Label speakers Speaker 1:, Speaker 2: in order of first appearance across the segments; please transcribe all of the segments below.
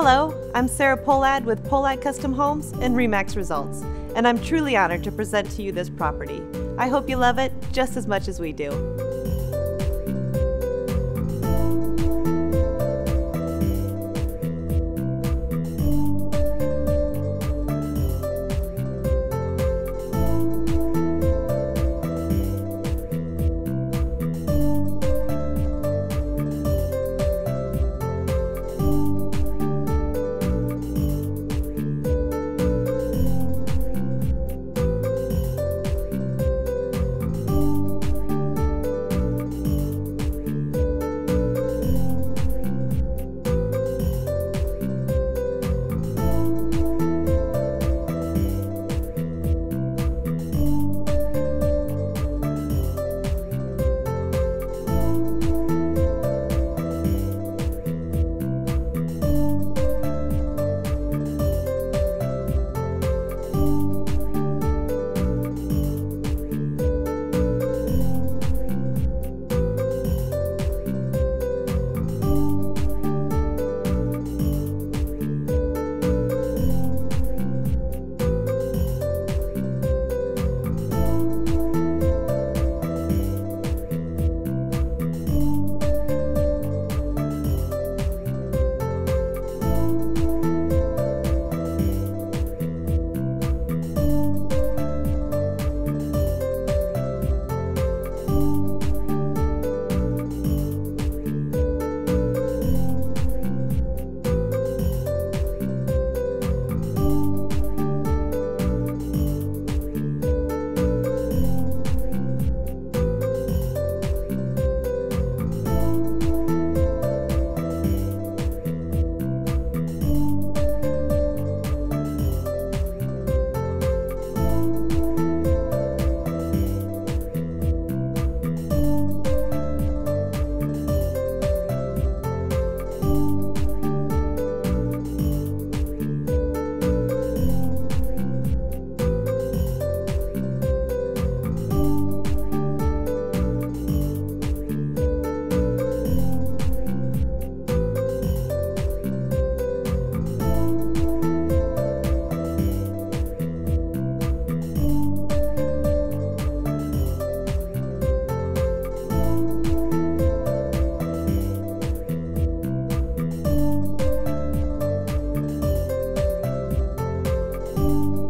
Speaker 1: Hello, I'm Sara Pohlad with Pohlad Custom Homes and RE/MAX Results, and I'm truly honored to present to you this property. I hope you love it just as much as we do. you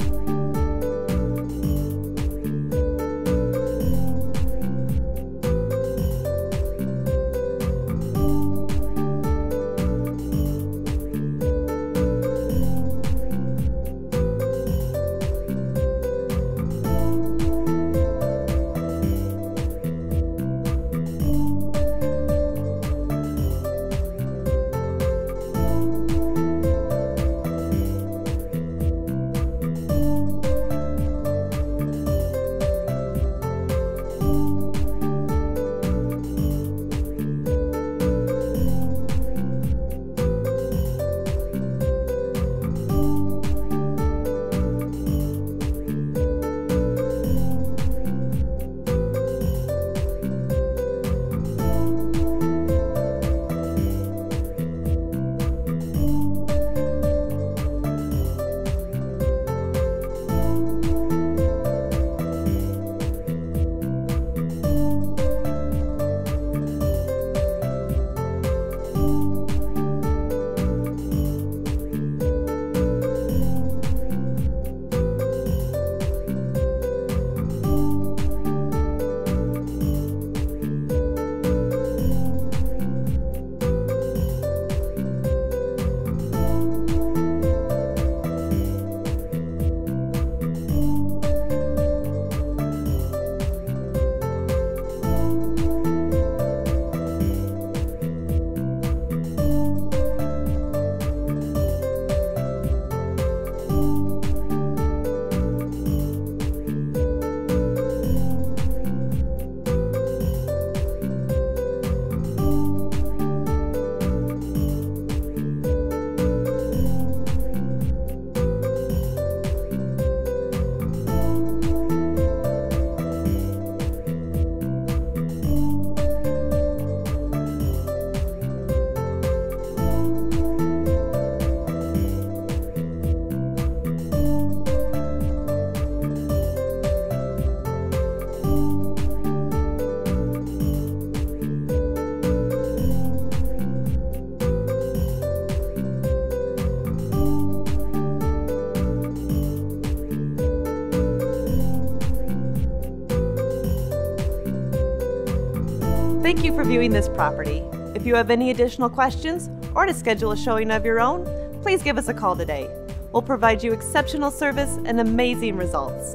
Speaker 1: Thank you for viewing this property. If you have any additional questions or to schedule a showing of your own, please give us a call today. We'll provide you exceptional service and amazing results.